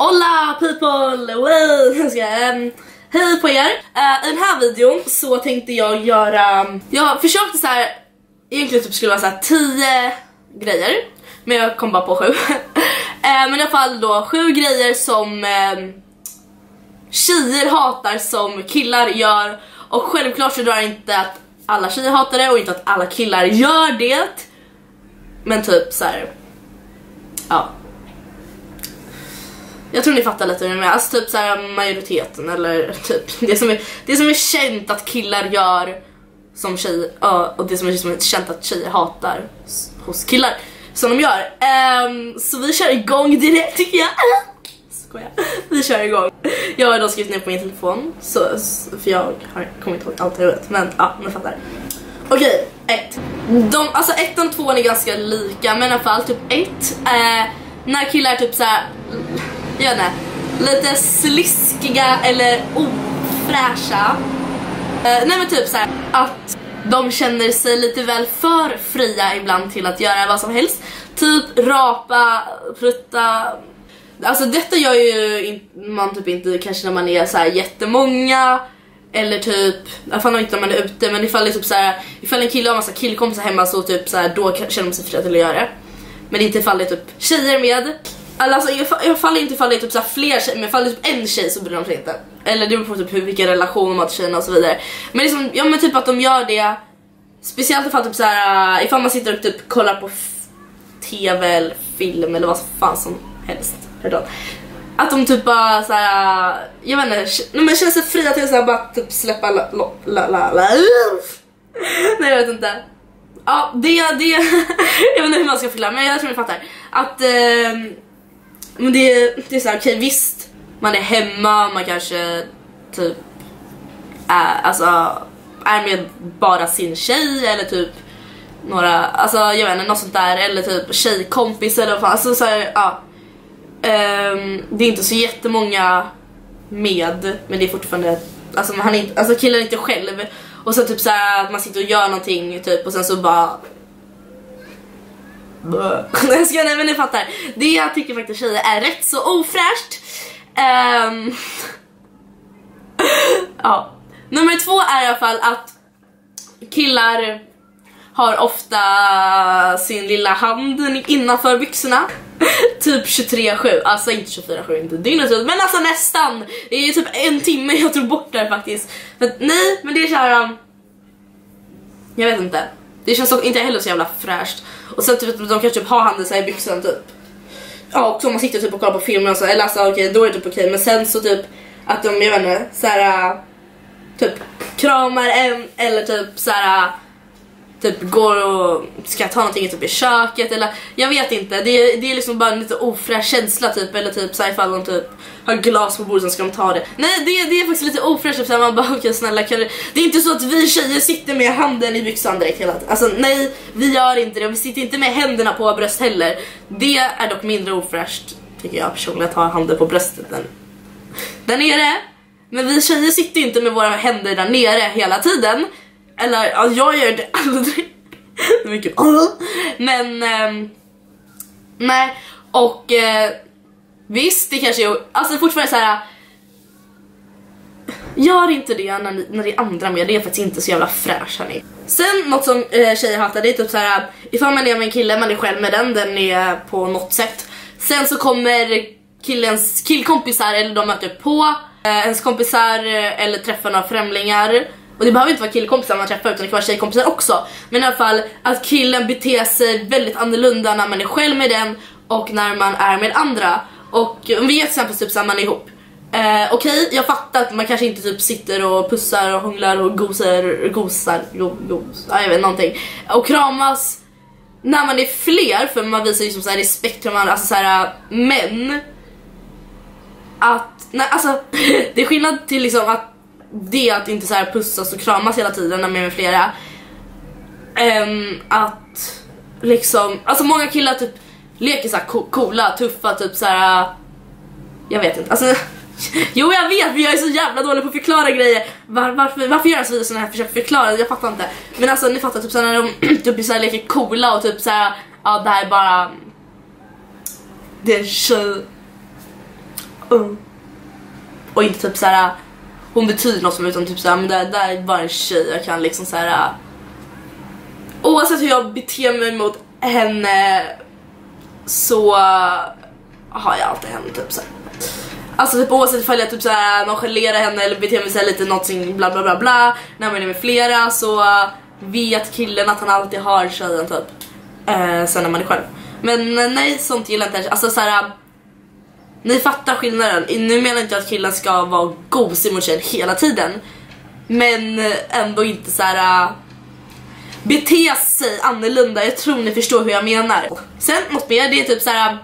Hola people! Wow. Um, ehm, hej på er! Uh, I den här videon så tänkte jag göra, ehm, jag försökte så här, egentligen typ skulle vara så här 10 grejer, men jag kom bara på 7. uh, eh, men i alla fall då 7 grejer som um, tjejer hatar som killar gör och självklart så drar jag inte att alla tjejer hatar det och inte att alla killar gör det. Men typ så här. ja. Jag tror ni fattar lite hur jag menar, alltså typ så här majoriteten eller typ det som är, det som är känt att killar gör som tjejer, och det som är, känt att tjejer hatar hos killar som de gör. Um, så vi kör igång direkt tycker jag. Skojar. Vi kör igång. Jag har då skrivit ner på min telefon, så, för jag har kommit ihåg allt jag vet men ja, ni fattar. Okej, ett. De, alltså ettan och tvåan är ganska lika, men i alla fall typ ett. Eh, när killar typ såhär jag vet inte, lite sliskiga eller ofräscha. Uh, nej men typ så här, att de känner sig lite väl för fria ibland till att göra vad som helst. Typ rapa, prutta. Alltså detta gör ju man typ inte kanske när man är så här jättemånga. Eller typ, jag fan inte om man är ute men ifall det är typ så här, ifall en kille har massa killkompisar hemma så typ så här, då känner man sig fri till att göra det. Men inte ifall det är typ tjejer med. Alltså, alltså jag faller inte ifall det är typ så fler tjejer, men ifall det är typ en tjej så bryr de sig inte. Eller det beror på typ hur, vilken relation de har till tjejerna och så vidare. Men liksom, ja men typ att de gör det, speciellt ifall typ så här, äh, ifall man sitter och typ kollar på tv eller film eller vad fan som helst. Pardon. Att de typ bara såhär, jag vet inte, men känner sig fria till att bara typ släppa la, la, la, la, la. Nej jag vet inte. Ja det, det, jag vet inte hur man ska förklara men jag tror ni fattar. Att eh, men det, det är såhär, okej okay, visst, man är hemma, man kanske typ är, alltså, är med bara sin tjej eller typ några, alltså jag vet inte, något sånt där eller typ tjejkompis eller vad fan, alltså såhär, ja. Um, det är inte så jättemånga med, men det är fortfarande, alltså, man, han är inte, alltså är inte själv. Och så typ såhär att man sitter och gör någonting typ och sen så bara jag nej men ni fattar. Det jag tycker faktiskt tjejer är rätt så ofräscht. Um, ja. Nummer två är i alla fall att killar har ofta sin lilla hand innanför byxorna. typ 23-7, alltså inte 24-7, inte dygnet ut, men alltså nästan. Det är typ en timme jag tror bort där faktiskt. Men, nej, men det är såhär... Um, jag vet inte. Det känns inte heller så jävla fräscht. Och sen typ de kanske typ har handen så i byxan typ. Ja och så man sitter typ och kollar på filmer och så, eller alltså okej okay, då är det typ okej okay. men sen så typ att de, jag vet inte, såhär äh, typ kramar en eller typ såhär äh, typ går och ska ta någonting typ i köket eller jag vet inte, det är, det är liksom bara en lite ofräsch känsla typ eller typ såhär ifall de typ har glas på bordet så ska de ta det. Nej det, det är faktiskt lite ofräscht typ man bara okej okay, snälla kan du... Det är inte så att vi tjejer sitter med handen i byxan direkt hela tiden. Alltså nej, vi gör inte det och vi sitter inte med händerna på bröst heller. Det är dock mindre ofräscht tycker jag personligen att ha handen på bröstet än där nere. Men vi tjejer sitter inte med våra händer där nere hela tiden. Eller alltså jag gör det aldrig. det är mycket Men eh, nej och eh, visst det kanske är alltså fortfarande så här. Gör inte det när, ni, när det är andra med, det är faktiskt inte så jävla fräscht hörni. Sen något som eh, tjejer hatar det är typ såhär ifall man är med en kille, man är själv med den, den är på något sätt. Sen så kommer killens killkompisar eller de möter på eh, ens kompisar eh, eller träffar några främlingar och det behöver inte vara killkompisar man träffar utan det kan vara tjejkompisar också. Men i alla fall att killen beter sig väldigt annorlunda när man är själv med den och när man är med andra. Och om vi ger till exempel typ så man är ihop. Eh, Okej, okay, jag fattar att man kanske inte typ sitter och pussar och hånglar och gosar, gosar, go, gos, ja, jag vet någonting. Och kramas när man är fler för man visar ju som så här respekt för varandra, alltså så här men att, nej alltså det är skillnad till liksom att det att inte så här pussas och kramas hela tiden när man är med flera. Um, att liksom, alltså många killar typ leker så här coola, tuffa, typ så här. Jag vet inte, alltså Jo jag vet men jag är så jävla dålig på att förklara grejer. Var, varför, varför gör jag sådana här försök förklara? Jag fattar inte. Men alltså ni fattar typ såhär när de typ så här leker coola och typ såhär, ja det här är bara det är en tjej mm. Och inte typ såhär hon betyder något som utan typ såhär men det där är bara en tjej jag kan liksom såhär äh. oavsett hur jag beter mig mot henne så äh, har jag alltid henne typ såhär. Alltså typ oavsett ifall jag typ såhär nonchalerar henne eller beter mig såhär lite någonting bla bla bla bla när man är med flera så äh, vet killen att han alltid har tjejen typ. Eh, sen när man är själv. Men nej sånt gillar jag inte. Alltså såhär ni fattar skillnaden. Nu menar inte jag att killen ska vara gosig mot tjejen hela tiden. Men ändå inte så här äh, bete sig annorlunda. Jag tror ni förstår hur jag menar. Sen något mer, det är typ så här äh,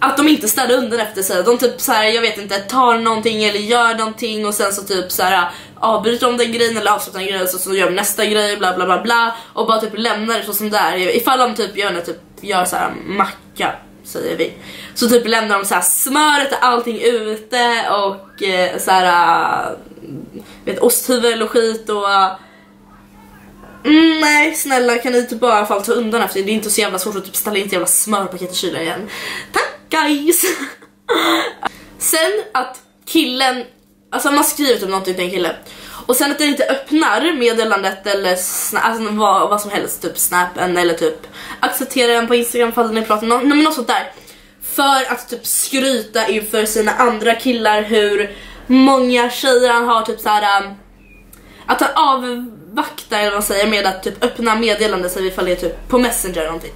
att de inte städar undan efter sig. De typ så här, jag vet inte, tar någonting eller gör någonting och sen så typ så här äh, avbryter de den grejen eller avslutar den grejen så, så gör de nästa grej bla bla bla bla och bara typ lämnar det så som det är. Ifall de typ gör, typ, gör så här macka säger vi. Så typ lämnar de så här smöret och allting ute och eh, så här, eh, vet, osthyvel och skit och mm, nej snälla kan ni typ bara i alla fall ta undan efter det är inte så jävla svårt att typ ställa in ett jävla smörpaket i kylen igen. Tack guys! Sen att killen, alltså man skriver typ någonting till en kille och sen att den inte öppnar meddelandet eller alltså vad, vad som helst, typ snappen eller typ acceptera den på Instagram för att ni pratar något, något sånt där. För att typ skryta inför sina andra killar hur många tjejer han har typ såhär um, att han avvaktar eller vad man säger med att typ öppna meddelanden så ifall det är typ på messenger eller någonting.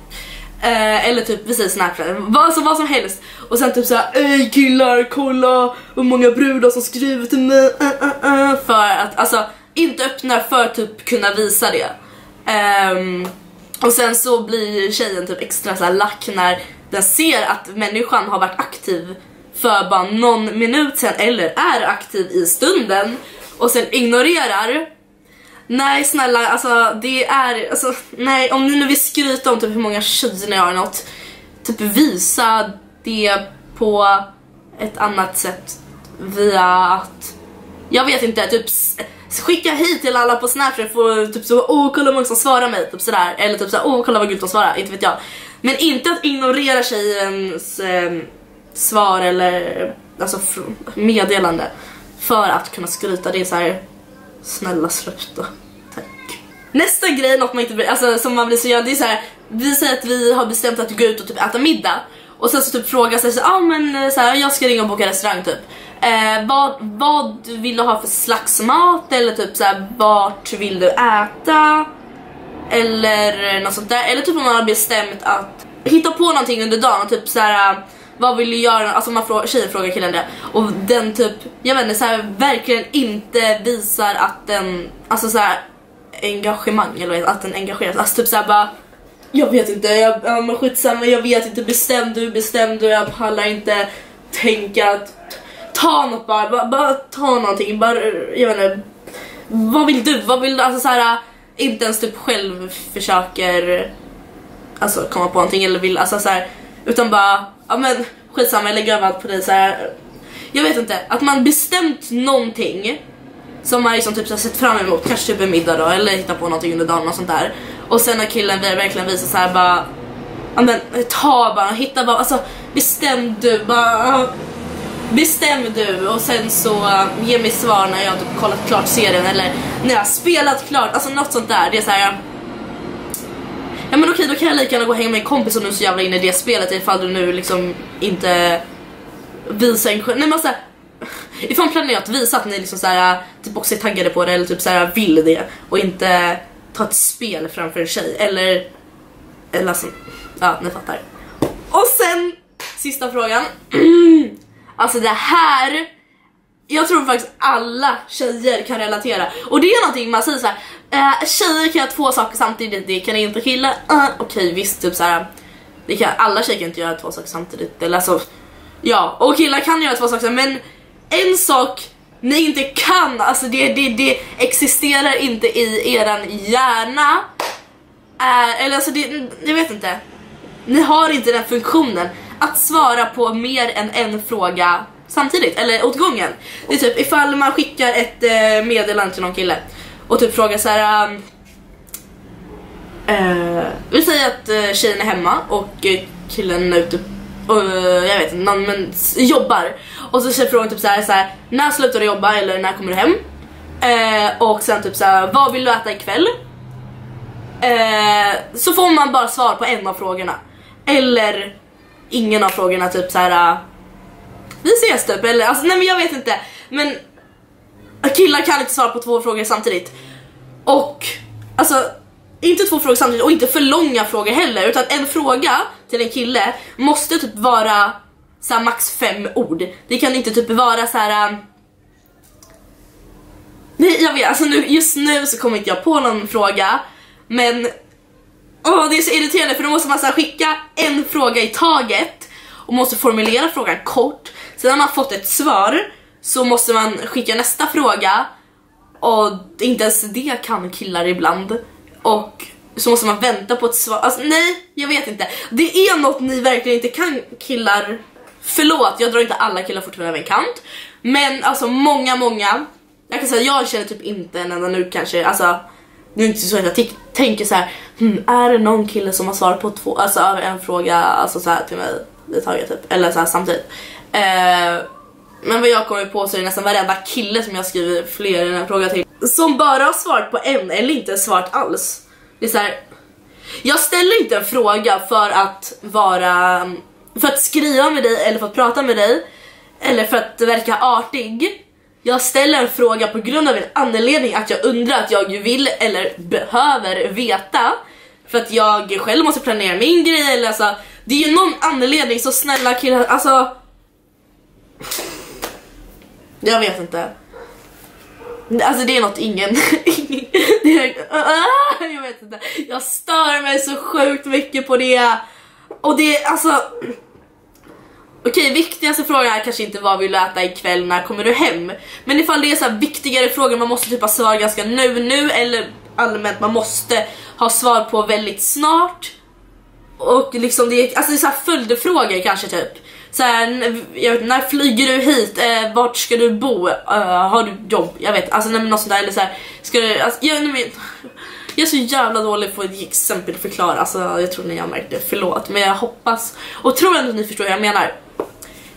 Eh, eller typ precis snapchat, vad, alltså, vad som helst. Och sen typ såhär, ey killar kolla hur många brudar som skriver till mig. Uh, uh, uh, för att alltså inte öppna för att typ kunna visa det. Um, och sen så blir tjejen typ extra så lack när den ser att människan har varit aktiv för bara någon minut sen eller är aktiv i stunden och sen ignorerar Nej snälla, alltså det är, alltså nej om ni nu vill skryta om typ hur många tjejer ni har något, typ visa det på ett annat sätt via att, jag vet inte, typ skicka hit till alla på snapchat för typ så åh kolla hur många som svarar mig, typ sådär, eller typ såhär åh kolla vad gult de svarar, inte vet jag. Men inte att ignorera tjejens eh, svar eller alltså meddelande för att kunna skryta, det är så här snälla sluta. Tack. Nästa grej, något man inte, alltså, som man blir så göra, det är så här, vi säger att vi har bestämt att gå ut och typ äta middag och sen så typ frågar sig så ja ah, men så här, jag ska ringa och boka restaurang typ. Eh, vad, vad vill du ha för slags mat eller typ så här, vart vill du äta? Eller något sånt där. Eller typ om man har bestämt att hitta på någonting under dagen typ så här äh, vad vill du göra? Alltså man frågar, tjejen frågar killen det och den typ, jag vet inte, så här, verkligen inte visar att den, alltså så här, engagemang eller att den engagerar Alltså typ såhär bara Jag vet inte, jag, ja, men skitsamma, jag vet inte, bestäm du, bestäm du, jag pallar inte tänka ta något bara, bara, bara ta någonting, bara, jag vet inte Vad vill du? Vad vill du? Alltså såhär, inte ens typ själv försöker Alltså komma på någonting eller vill, alltså såhär Utan bara, ja men skitsamma jag lägger över allt på dig såhär Jag vet inte, att man bestämt någonting som man liksom typ så sett fram emot, kanske typ en middag då eller hitta på någonting under dagen och sånt där. Och sen när killen verkligen visar så här bara ja men ta bara, hitta bara, alltså bestäm du bara Bestäm du och sen så eh, ge mig svar när jag har kollat klart serien eller när jag har spelat klart, alltså något sånt där. Det är så här. Eh, ja men okej då kan jag lika gärna gå och hänga med en kompis om du är så jävla inne i det spelet ifall du nu liksom inte visar en Nej men alltså ifall planerar att visa att ni liksom såhär, eh, typ också är taggade på det eller typ såhär vill det och inte ta ett spel framför en tjej eller eller alltså, ja ni fattar. Och sen sista frågan. alltså det här jag tror faktiskt alla tjejer kan relatera och det är någonting man säger såhär eh, tjejer kan göra två saker samtidigt, det kan inte killar. Uh, ah, Okej okay, visst typ såhär det kan, alla tjejer kan inte göra två saker samtidigt eller alltså ja och killar kan göra två saker men en sak ni inte kan, alltså det, det, det existerar inte i eran hjärna. Äh, eller alltså det, jag vet inte. Ni har inte den funktionen att svara på mer än en fråga samtidigt, eller åt gången. Det är typ ifall man skickar ett eh, meddelande till någon kille och typ frågar så här. Ehm, eh, um, uh, vi säger att uh, tjejen är hemma och uh, killen är ute och, jag vet inte, någon men, s- jobbar. Och så säger frågan typ så här, så här, när slutar du jobba eller när kommer du hem? Och sen typ så här, vad vill du äta ikväll? Så får man bara svar på en av frågorna. Eller ingen av frågorna, typ så här. Äh, vi ses typ, eller alltså nej men jag vet inte. Men killar kan inte svara på två frågor samtidigt. Och alltså inte två frågor samtidigt och inte för långa frågor heller utan en fråga till en kille måste typ vara så här, max fem ord. Det kan inte typ vara så här. Äh, nej jag vet, alltså nu, just nu så kommer inte jag på någon fråga men åh, det är så irriterande för då måste man så här, skicka en fråga i taget och måste formulera frågan kort. Sen när man fått ett svar så måste man skicka nästa fråga och inte ens det kan killar ibland. Och så måste man vänta på ett svar. Alltså nej, jag vet inte. Det är något ni verkligen inte kan killar. Förlåt, jag drar inte alla killar fortfarande över en kant. Men alltså många, många. Jag kan säga jag känner typ inte en enda nu kanske, alltså det är inte så att jag tänker så här, hm, är det någon kille som har svarat på två, alltså över en fråga alltså så här till mig i taget typ, eller så här samtidigt. Eh, men vad jag kommer på så är det nästan varenda kille som jag skriver fler än en fråga till som bara har svarat på en eller inte svarat alls. Det är så här, jag ställer inte en fråga för att vara, för att skriva med dig eller för att prata med dig eller för att verka artig. Jag ställer en fråga på grund av en anledning att jag undrar att jag vill eller behöver veta. För att jag själv måste planera min grej eller alltså, det är ju någon anledning så snälla killar, alltså. Jag vet inte. Alltså det är något ingen... det är, ah, jag vet inte. Jag stör mig så sjukt mycket på det. Och det är alltså... Okej, viktigaste frågan är kanske inte vad vill du äta ikväll, när kommer du hem? Men ifall det är så här viktigare frågor man måste typ ha svar ganska nu, nu eller allmänt man måste ha svar på väldigt snart. Och liksom det är, alltså det är så här följdfrågor kanske typ. Så här, jag vet, när flyger du hit? Eh, vart ska du bo? Uh, har du jobb? Jag vet, alltså nej, men något sånt där. Eller så här, ska du, alltså, jag, nej, men, jag är så jävla dålig på att ge exempel förklara. Alltså, jag tror ni har märkt det, förlåt. Men jag hoppas och tror ändå att ni förstår vad jag menar.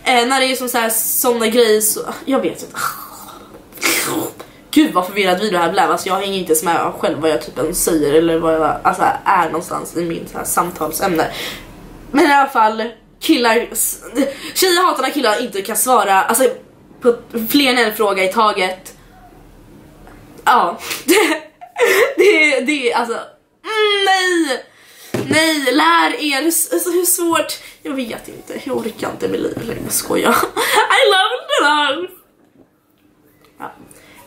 Eh, när det är som så här, såna grejer så, jag vet inte. Gud vad förvirrad video det här blev, alltså jag hänger inte ens med själv vad jag typ än säger eller vad jag alltså, är någonstans i min så här, samtalsämne. Men i alla fall, killar, tjejer hatar när killar inte kan svara alltså, på fler än en fråga i taget. Ja, det, det är alltså! Nej, lär er! Alltså, hur svårt? Jag vet inte, jag orkar inte med livet längre, jag skojar. I love life! Ja.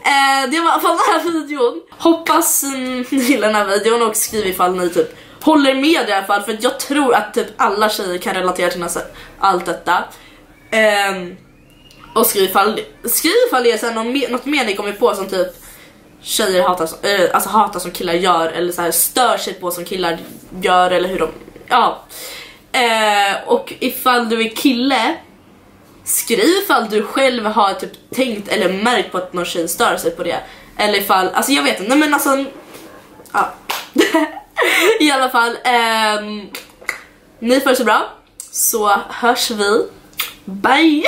Eh, det var i alla fall den här videon. Hoppas ni gillar den här videon och skriv ifall ni typ håller med i alla fall för jag tror att typ alla tjejer kan relatera till nästan allt detta. Eh, och skriv ifall, skriv ifall det är något mer ni kommer på som typ tjejer hatar, som- eh, alltså hatar som killar gör eller så här stör sig på som killar gör eller hur de, ja. Eh, och ifall du är kille Skriv ifall du själv har typ tänkt eller märkt på att någon tjej stör sig på det. Eller ifall, alltså jag vet inte, nej men alltså... Ja. I alla fall, ehm, ni får det så bra. Så hörs vi. Bye!